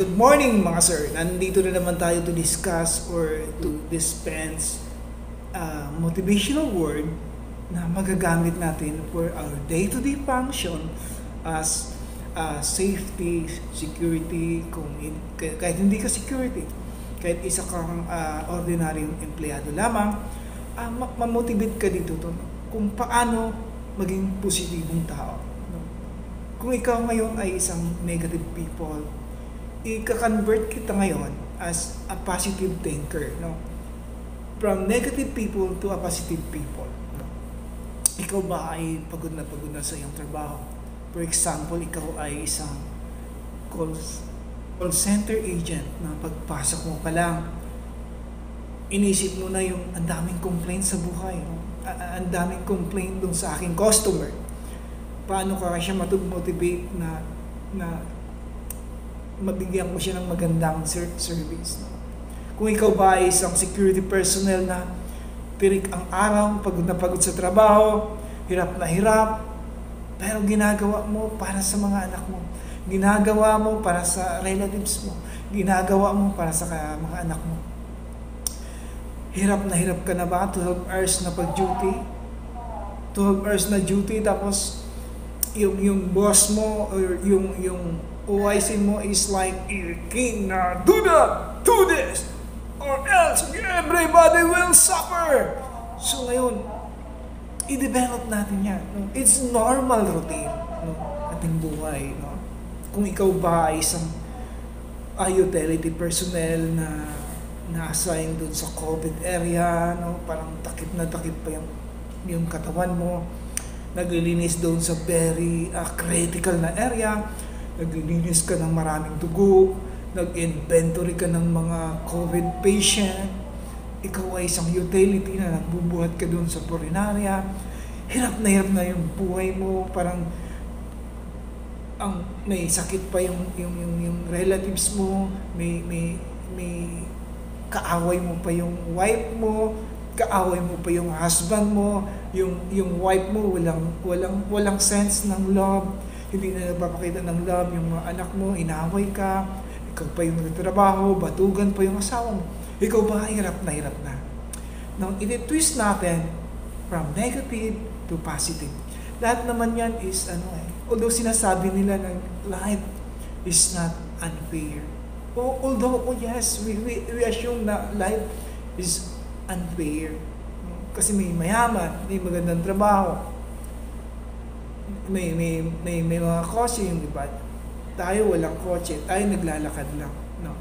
good morning mga sir. Nandito na naman tayo to discuss or to dispense uh, motivational word na magagamit natin for our day-to-day function as uh, safety, security, kung in, kahit hindi ka security, kahit isa kang uh, ordinaryong empleyado lamang, uh, ma-motivate ka dito to, kung paano maging positibong tao. No? Kung ikaw ngayon ay isang negative people, i-convert kita ngayon as a positive thinker. No? From negative people to a positive people ikaw ba ay pagod na pagod na sa iyong trabaho? For example, ikaw ay isang call, call center agent na pagpasok mo pa lang, inisip mo na yung ang daming complaint sa buhay. No? Ang daming complaint dun sa aking customer. Paano ka siya matug-motivate na na mabigyan mo siya ng magandang service. Kung ikaw ba ay isang security personnel na pirik ang araw, pagod na pagod sa trabaho, hirap na hirap, pero ginagawa mo para sa mga anak mo. Ginagawa mo para sa relatives mo. Ginagawa mo para sa mga anak mo. Hirap na hirap ka na ba? 12 hours na pag-duty? 12 hours na duty tapos yung yung boss mo or yung yung OIC mo is like king na do that, do this, or else everybody will suffer. So ngayon, i-develop natin yan. No? It's normal routine no? ating buhay. No? Kung ikaw ba ay isang uh, utility personnel na na-assign dun sa COVID area, no? parang takip na takip pa yung, yung katawan mo, naglilinis doon sa very uh, critical na area, naglilinis ka ng maraming dugo, nag-inventory ka ng mga COVID patient, ikaw ay isang utility na nagbubuhat ka doon sa purinarya, hirap na hirap na yung buhay mo, parang ang may sakit pa yung yung yung, yung relatives mo, may may may kaaway mo pa yung wife mo, kaaway mo pa yung husband mo, yung yung wife mo walang walang walang sense ng love, hindi na nagpapakita ng love yung mga anak mo, inaway ka, ikaw pa yung nagtatrabaho, batugan pa yung asawa mo. Ikaw ba hirap na hirap na? Nang iti-twist natin from negative to positive. Lahat naman yan is ano eh, although sinasabi nila na life is not unfair. O, although, oh yes, we, we, we assume na life is unfair. Kasi may mayaman, may magandang trabaho, may, may, may, may mga kotse yung iba. Tayo walang kotse, tayo naglalakad lang. No?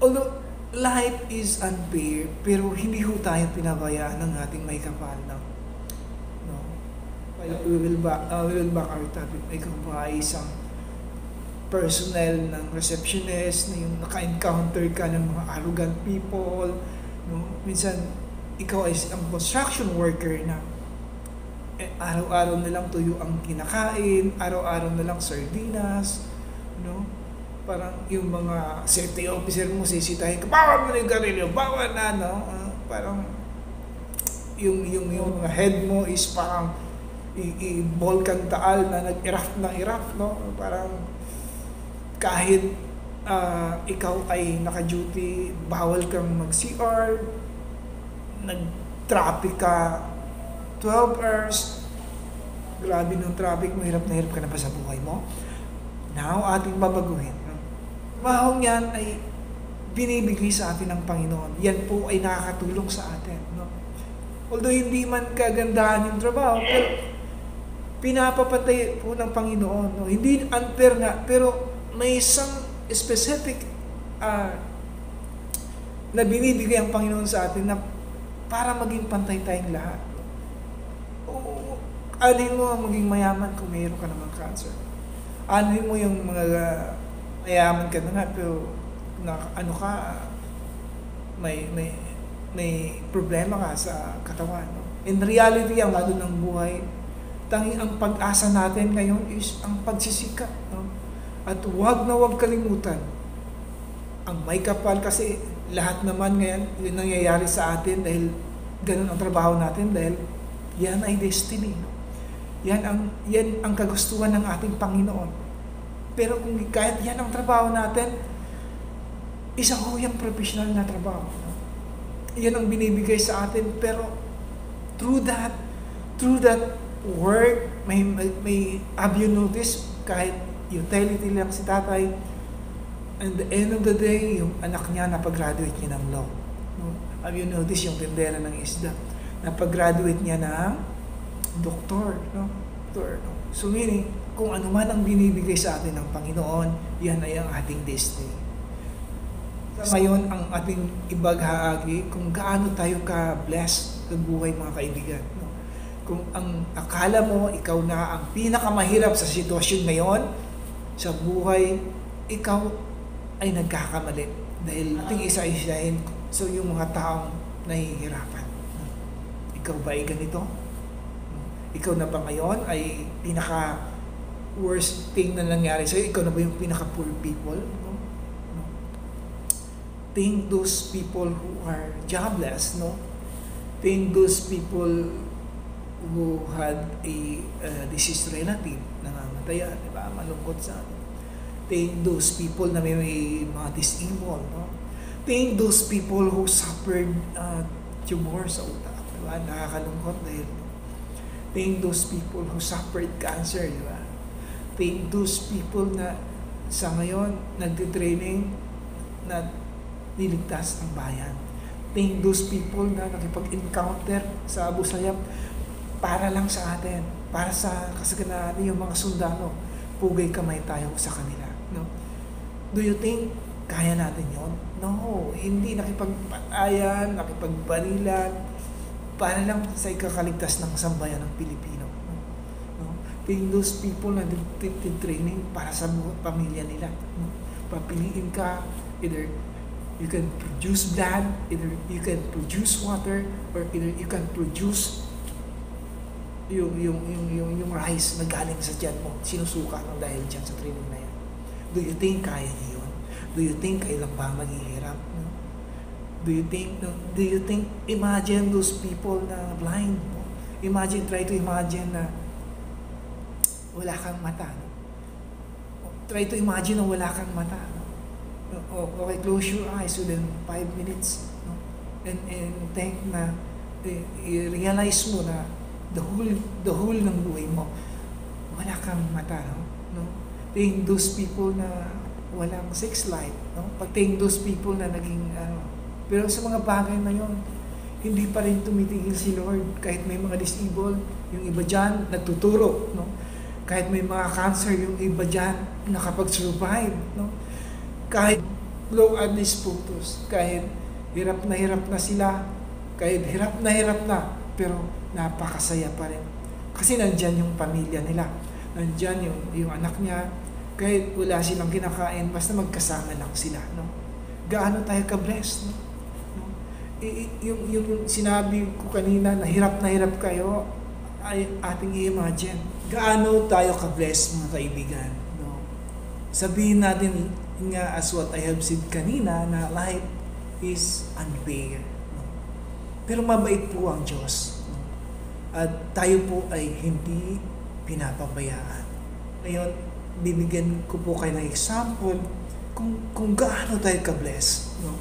Although, life is unfair, pero hindi ho tayo pinabayaan ng ating may kapal. No? No? We will back, uh, we will back our topic. Ikaw ba ay isang personnel ng receptionist na yung naka-encounter ka ng mga arrogant people. No? Minsan, ikaw ay ang construction worker na eh, araw-araw na lang tuyo ang kinakain, araw-araw na lang sardinas, no? Parang yung mga safety officer mo sisitahin ka, bawal mo na yung garilyo, bawal na, no? Uh, parang yung, yung, yung mga head mo is parang i-volcan taal na nag-erupt na erupt, no? Parang kahit uh, ikaw ay naka-duty, bawal kang mag-CR, nag-traffic ka 12 hours, grabe ng traffic mo, hirap na hirap ka na ba sa buhay mo? Now, ating babaguhin. Mahong yan ay binibigay sa atin ng Panginoon. Yan po ay nakakatulong sa atin. No? Although hindi man kagandahan yung trabaho, pero pinapapatay po ng Panginoon. No? Hindi unfair nga, pero may isang specific uh, na binibigay ang Panginoon sa atin na para maging pantay tayong lahat alin mo ang maging mayaman kung mayroon ka naman cancer. Alin mo yung mga mayaman ka na nga, pero na, ano ka, may, may, may problema ka sa katawan. No? In reality, ang lalo ng buhay, tanging ang pag-asa natin ngayon is ang pagsisikap. No? At huwag na huwag kalimutan, ang may kapal kasi lahat naman ngayon, yung nangyayari sa atin dahil ganun ang trabaho natin dahil yan ay destiny. Yan ang, yan ang kagustuhan ng ating Panginoon. Pero kung kahit yan ang trabaho natin, isa ho yung professional na trabaho. Yan ang binibigay sa atin, pero through that, through that work, may, may, may have you noticed, kahit utility lang si tatay, and the end of the day, yung anak niya napag-graduate niya ng law. No? Have you noticed yung tindera ng isda? Napag-graduate niya ng doktor. No? Doktor. No? So meaning, kung ano man ang binibigay sa atin ng Panginoon, yan ay ang ating destiny. Ngayon, ang ating ibaghagi kung gaano tayo ka-blessed sa buhay mga kaibigan. No? Kung ang akala mo, ikaw na ang pinakamahirap sa sitwasyon ngayon, sa buhay, ikaw ay nagkakamali. Dahil ating isa-isahin, so yung mga taong nahihirapan. Ikaw ba ay ganito? Ikaw na ba ngayon ay pinaka worst thing na nangyari sa'yo? Ikaw na ba yung pinaka poor people? No? No? Think those people who are jobless, no? Think those people who had a uh, deceased relative na namatayan, di ba? Malungkot sa atin. Think those people na may, may mga disabled, no? Think those people who suffered uh, tumor sa utak, di ba? Nakakalungkot dahil think those people who suffered cancer, di ba? Think those people na sa ngayon nagtitraining na niligtas ang bayan. Think those people na nakipag-encounter sa Abu Sayyaf para lang sa atin, para sa kasagana natin yung mga sundalo. Pugay kamay tayo sa kanila. No? Do you think kaya natin yon? No, hindi nakipagpatayan, nakipagbarilan, para lang sa ikakaligtas ng sambayan ng Pilipino. No? No? Think those people na training para sa pamilya nila. No? Papiliin ka, either you can produce blood, either you can produce water, or either you can produce yung, yung, yung, yung, yung rice na galing sa tiyan mo, sinusuka ng dahil dyan sa training na yan. Do you think kaya niyo yun? Do you think kailan ba maghihirap? No? Do you think, no? do you think, imagine those people na blind. No? Imagine, try to imagine na wala kang mata. No? Try to imagine na wala kang mata. No? Okay, close your eyes within five minutes. No? And, and think na, eh, i-realize mo na the whole the whole ng buhay mo wala kang mata no? No? Think those people na walang sex life no? Pag think those people na naging ano pero sa mga bagay na yon hindi pa rin tumitigil si Lord. Kahit may mga disabled yung iba diyan nagtuturo no? Kahit may mga cancer yung iba diyan nakapag-survive no? Kahit look at these photos kahit hirap na hirap na sila kahit hirap na hirap na pero napakasaya pa rin. Kasi nandyan yung pamilya nila. Nandyan yung, yung anak niya. Kahit wala silang kinakain, basta magkasama lang sila. No? Gaano tayo ka-blessed? No? No? I, yung, yung, yung sinabi ko kanina na hirap na hirap kayo, ay ating i-imagine. Gaano tayo ka-blessed mga kaibigan? No? Sabihin natin nga as what I have said kanina na life is unfair. No? Pero mabait po ang Diyos at tayo po ay hindi pinapabayaan. Ngayon, bibigyan ko po kayo ng example kung, kung gaano tayo ka-bless. No?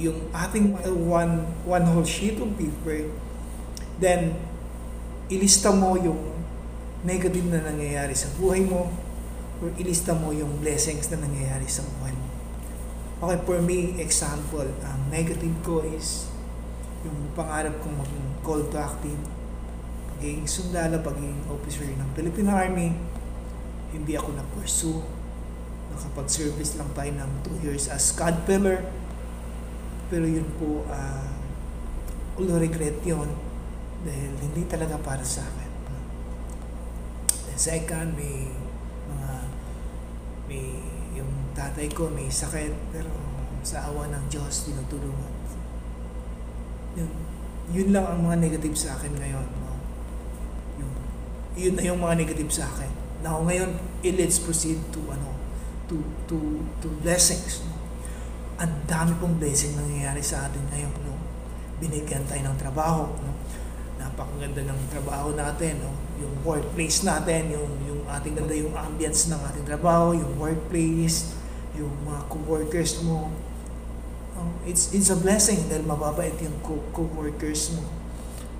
Yung ating one, one whole sheet of paper, then ilista mo yung negative na nangyayari sa buhay mo or ilista mo yung blessings na nangyayari sa buhay mo. Okay, for me, example, ang negative ko is yung pangarap kong maging call to active pagiging sundalo, pagiging officer ng Philippine Army, hindi ako na-pursue. Nakapag-service lang tayo ng 2 years as SCAD pillar. Pero yun po, uh, ulo regret yun dahil hindi talaga para sa akin. And second, may mga may yung tatay ko may sakit pero sa awa ng Diyos tinutulungan. Yun, yun lang ang mga negative sa akin ngayon yun na yung mga negative sa akin. Now, ngayon, let's proceed to, ano, to, to, to blessings. No? Ang dami pong blessing nangyayari sa atin ngayon. No? Binigyan tayo ng trabaho. No? napakaganda ng trabaho natin, no? yung workplace natin, yung, yung ating ganda yung ambience ng ating trabaho, yung workplace, yung mga co-workers mo. Um, it's, it's a blessing dahil mababait yung co- co-workers mo.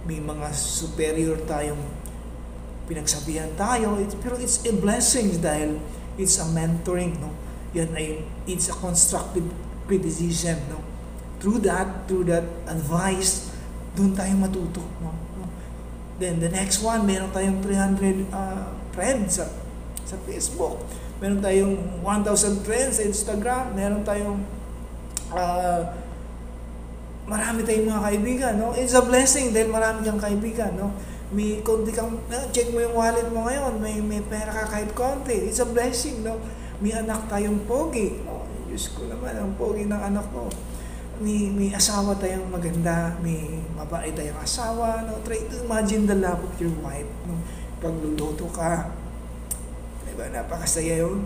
May mga superior tayong pinagsabihan tayo, it's, pero it's a blessing dahil it's a mentoring, no? Yan ay, it's a constructive criticism, no? Through that, through that advice, doon tayo matuto, no? Then the next one, meron tayong 300 uh, friends sa, sa Facebook. Meron tayong 1,000 friends sa Instagram. Meron tayong uh, marami tayong mga kaibigan. No? It's a blessing dahil marami kang kaibigan. No? May konti kang, uh, check mo yung wallet mo ngayon, may, may pera ka kahit konti. It's a blessing. No? May anak tayong pogi. No? Diyos ko naman, ang pogi ng anak ko may, may asawa tayong maganda, may mabait tayong asawa, no? Try to imagine the love of your wife, no? Pagluluto ka, diba, napakasaya yun.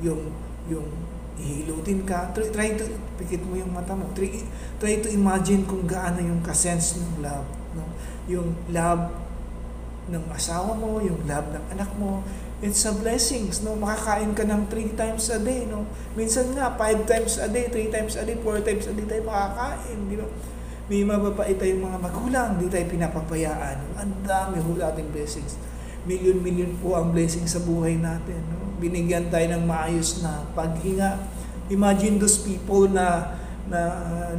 Yung, yung ihilutin ka, try, try to, pikit mo yung mata mo, try, try to imagine kung gaano yung kasense ng love, no? Yung love ng asawa mo, yung love ng anak mo, it's a blessings, no? Makakain ka ng three times a day, no? Minsan nga, five times a day, three times a day, four times a day tayo makakain, di ba? May mababait tayong mga magulang, di tayo pinapabayaan. Ang dami ho ating blessings. Million-million po ang blessings sa buhay natin, no? Binigyan tayo ng maayos na paghinga. Imagine those people na na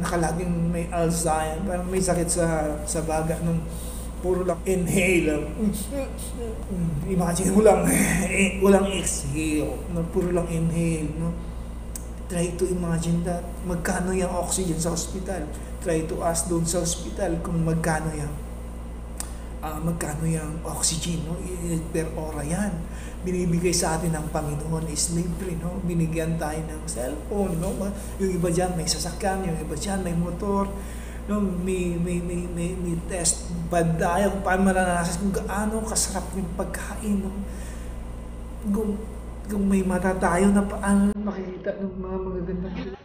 nakalaging may Alzheimer, parang may sakit sa sa baga nung puro lang inhale. Imagine mo lang, eh, walang exhale. No? Puro lang inhale. No? Try to imagine that. Magkano yung oxygen sa hospital. Try to ask doon sa hospital kung magkano yung uh, magkano yung oxygen, no? per ora yan. Binibigay sa atin ng Panginoon is libre, no? Binigyan tayo ng cellphone, no? Yung iba dyan may sasakyan, yung iba dyan may motor, no, may, may, may, may, may test badaya kung paano maranasan kung gaano kasarap yung pagkain. No? Kung, kung may mata tayo na paano makikita ng mga magagandang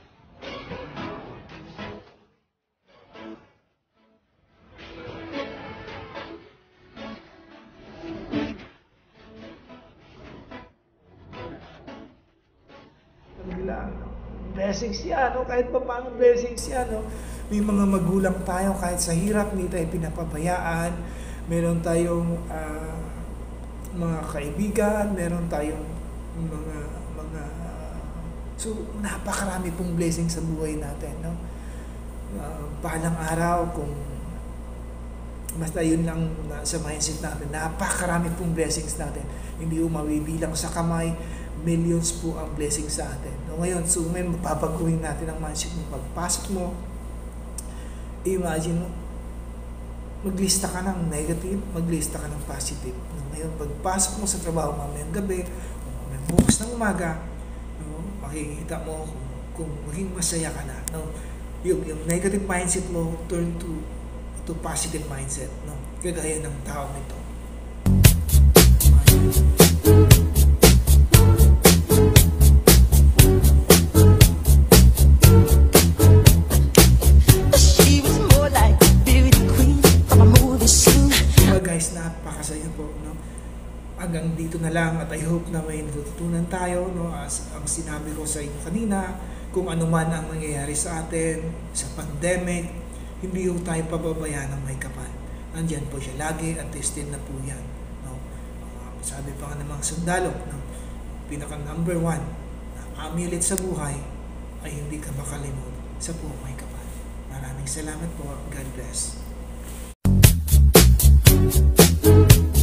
blessings yan, no? kahit pa paano blessings yan, no? May mga magulang tayo kahit sa hirap, hindi tayo pinapabayaan. Meron tayong uh, mga kaibigan, meron tayong mga mga so napakarami pong blessing sa buhay natin, no? Uh, balang araw kung basta yun lang na, sa mindset natin, napakarami pong blessings natin. Hindi mo mabibilang sa kamay, millions po ang blessing sa atin. No, ngayon, so may mapapaguhin natin ang mindset mo. Pagpasok mo, imagine mo, maglista ka ng negative, maglista ka ng positive. No, ngayon, pagpasok mo sa trabaho mamayang gabi, may bukas ng umaga, no, makikita mo kung, kung maging masaya ka na. No, yung, yung negative mindset mo turn to to positive mindset. No, kagaya ng tao nito. hanggang sinabi ko sa inyo kanina kung ano man ang nangyayari sa atin sa pandemic hindi ho tayo pababayaan ng may kapal. Andyan po siya lagi at tested na po yan no? Sabi pa nga ng mga sundalo no? Pinaka number one na amulet sa buhay ay hindi ka makalimot sa buong may kapal. Maraming salamat po. God bless. Thank you.